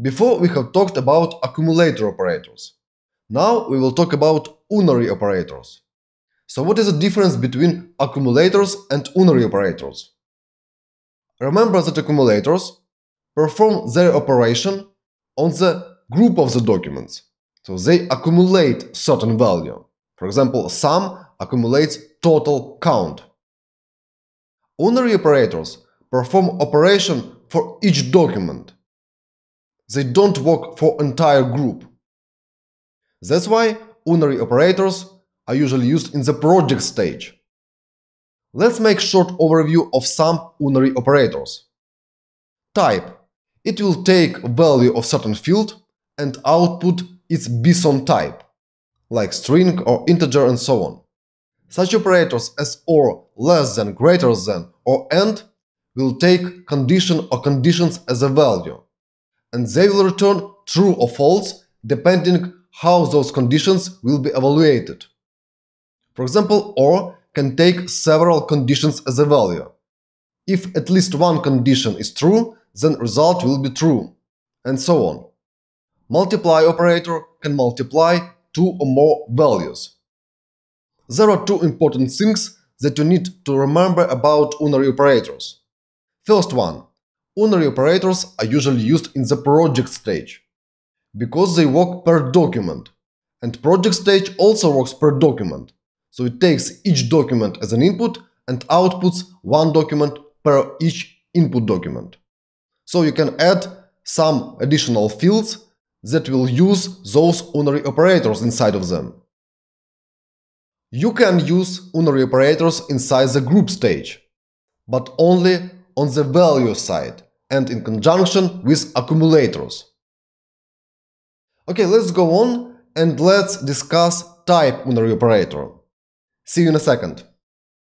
Before we have talked about accumulator operators. Now we will talk about unary operators. So what is the difference between accumulators and unary operators? Remember that accumulators perform their operation on the group of the documents. So they accumulate certain value. For example, sum accumulates total count. Unary operators perform operation for each document. They don't work for entire group. That's why unary operators are usually used in the project stage. Let's make short overview of some unary operators. Type. It will take value of certain field and output its BSON type, like string or integer and so on. Such operators as or, less than, greater than, or and will take condition or conditions as a value, and they will return true or false depending how those conditions will be evaluated. For example, OR can take several conditions as a value. If at least one condition is true, then result will be true, and so on. Multiply operator can multiply two or more values. There are two important things that you need to remember about unary operators. First one. Unary operators are usually used in the project stage because they work per document, and project stage also works per document, so it takes each document as an input and outputs one document per each input document. So you can add some additional fields that will use those unary operators inside of them. You can use unary operators inside the group stage, but only on the value side and in conjunction with accumulators. Okay, let's go on and let's discuss type unary operator. See you in a second.